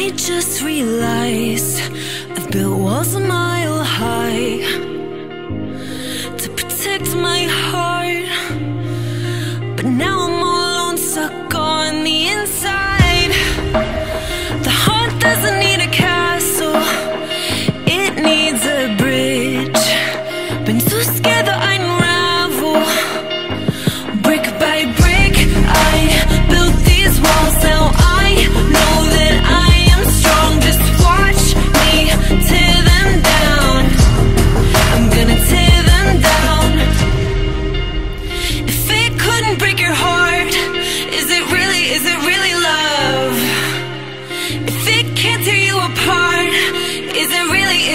I just realized I've built walls a mile high to protect my heart, but now.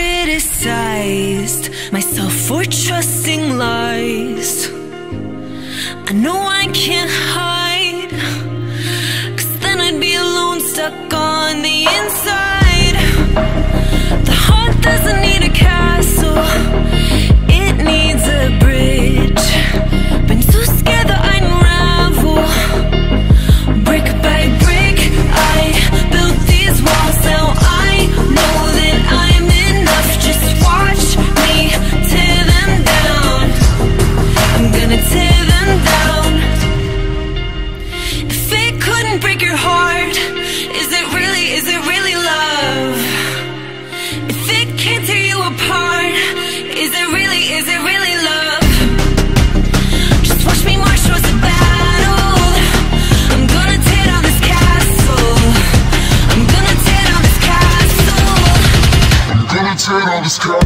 criticized myself for trusting lies. I know I can't hide, cause then I'd be alone, stuck on the inside. turn on this car.